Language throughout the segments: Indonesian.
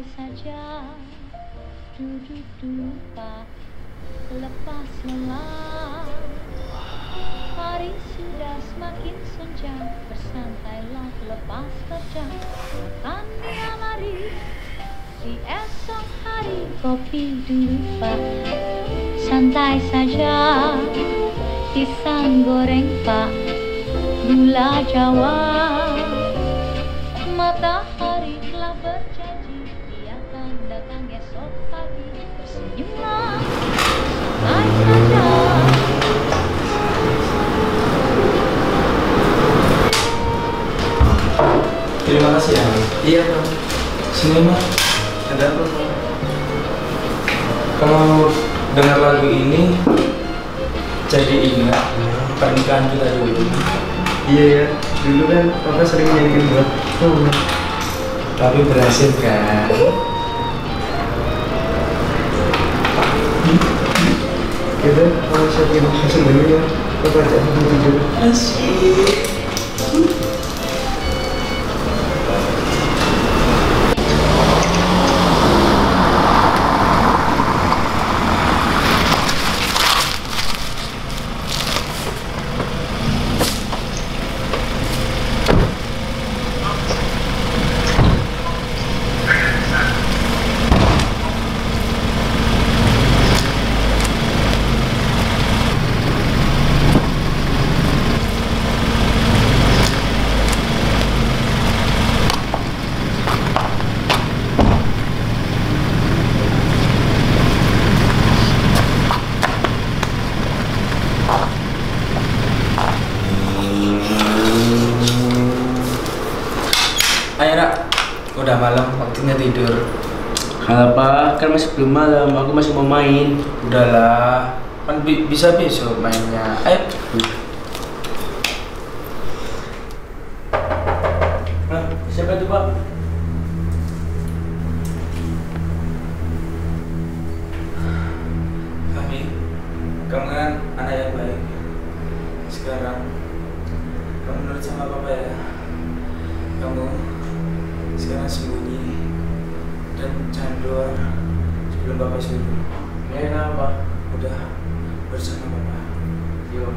Saja. Duduk dulu pak. Lepas lelah. Hari sudah semakin senja. Bersantailah lepas kerja ya mari. Di esok hari Kopi dulu pak. Santai saja. Pisang goreng pak. Gula jawa Terima kasih ya. Iya bang. Sini mah. Ada apa bang? Kalau dengar lagu ini jadi ingat pernikahan kita dulu. Iya ya. Dulu kan papa sering nyanyiin buat. Tapi berhasil kan? Kita mau siapin hasil dulu ya. Papa ajak sama tidur. Asik. Ayo Ra, udah malam, waktunya tidur. Kenapa? Kan masih belum malam, aku masih mau main. Udahlah, kan bi- bisa besok mainnya. Ayo. Hah? Siapa itu pak? Kami, kamu kan anak yang baik. Sekarang, kamu nurut sama papa ya. Kamu sekarang sembunyi dan jangan keluar papa suruh. Ya kenapa? Udah bersama papa. Yo.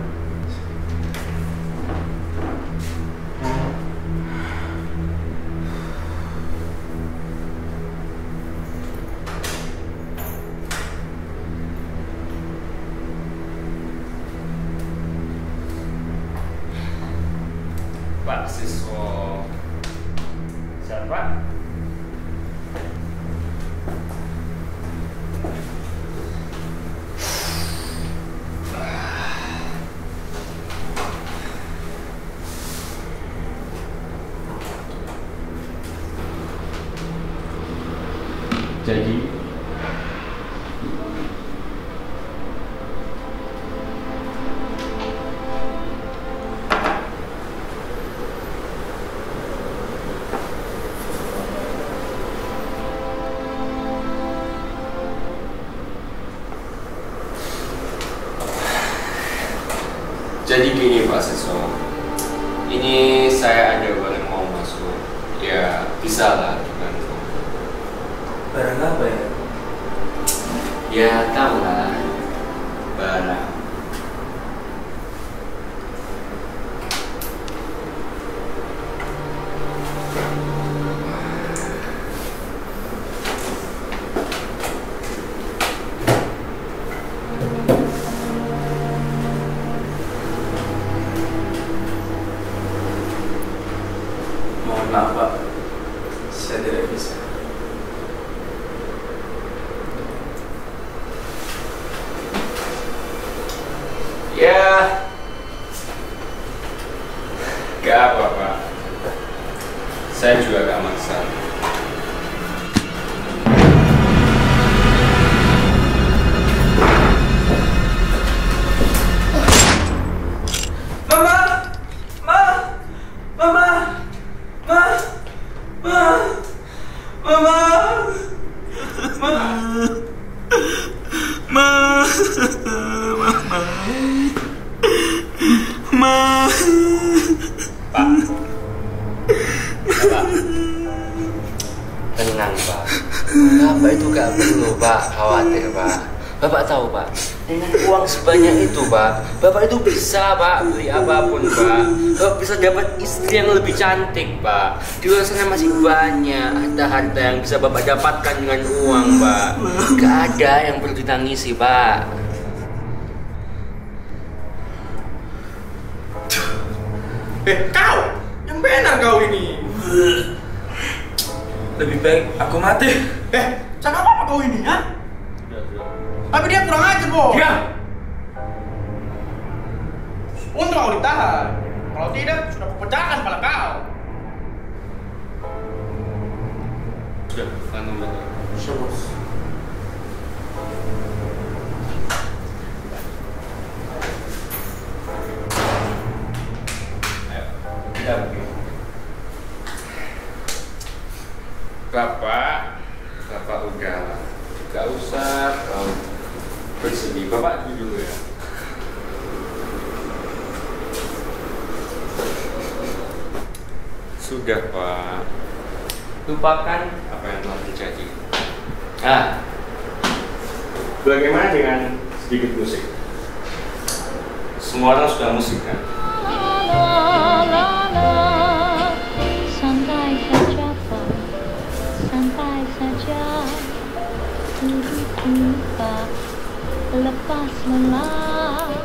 Jadi Jadi gini Pak Siswa, ini saya ada boleh mau masuk, ya bisa lah. Barang apa ya? Ya tahu lah, perlu Pak khawatir Pak. Bapak tahu Pak, dengan uang sebanyak itu Pak, Bapak itu bisa Pak beli apa pun Pak. Bapak bisa dapat istri yang lebih cantik Pak. Di luar sana masih banyak harta-harta yang bisa Bapak dapatkan dengan uang Pak. Gak ada yang perlu ditangisi Pak. Eh, kau! Yang benar kau ini! Lebih baik aku mati. Eh, cakap apa kau ini, ha? Tapi dia kurang ajar, Bo. Diam! Untung kau ditahan. Kalau tidak, sudah kupecahkan kepala kau. Sudah, kantong Bapak. Ayo, Sudah Pak. Lupakan apa yang telah terjadi. Nah, bagaimana dengan sedikit musik? Semua orang sudah musik kan? La la la Santai saja Pak Santai saja Duduk Pak Lepas lelah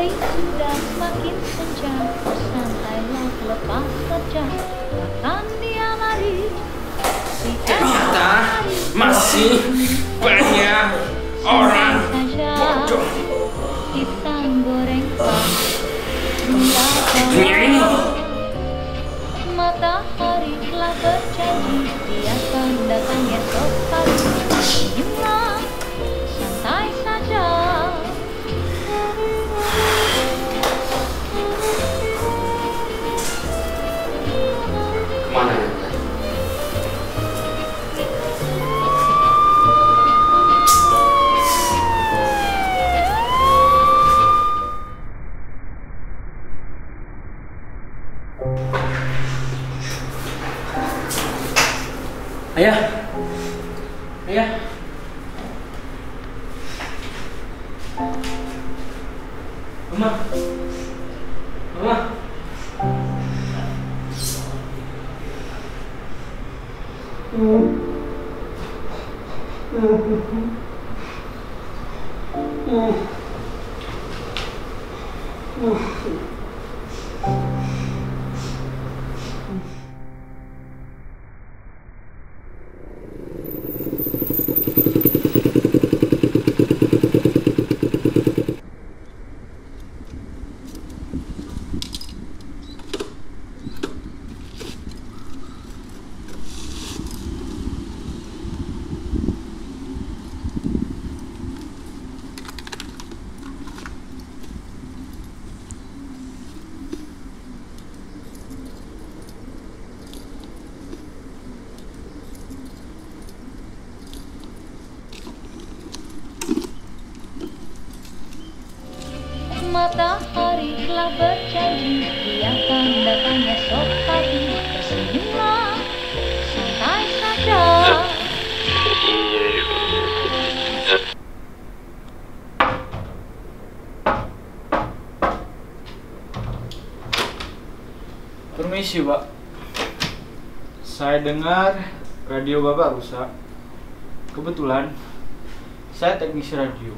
Hari sudah semakin senja Santailah lepas kerja Akan dia lari Si Ternyata masih banyak orang bodoh. Goreng 嗯，嗯，嗯，嗯。Matahari telah berjanji Dia akan datang esok pagi Tersenyumlah Santai saja Permisi, Pak. Saya dengar radio Bapak rusak. Kebetulan saya teknisi radio.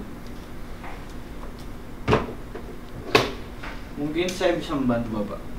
Mungkin saya bisa membantu Bapak.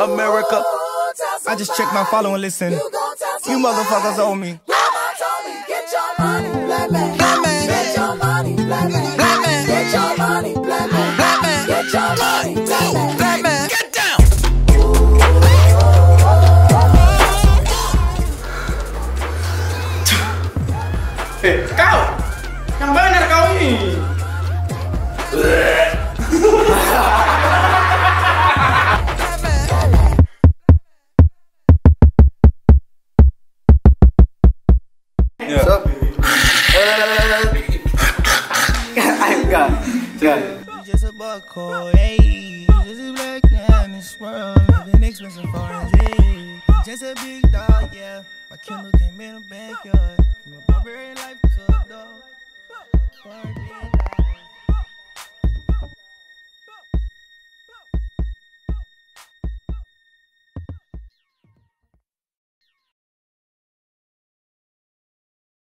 America. I just checked my follow and listen. You motherfuckers owe me. Get your money, black man. Get your money, black man. Black man. Get your money, black man. Black man. Get your money, black man. Black man. Get down. Eh, kau! Yang benar kau ini! Yeah. Just a buckle, hey. Just a black man in this world, living expensive foreign day. Just a big dog, yeah. My Kindle came in the backyard. My barbarian life to a dog.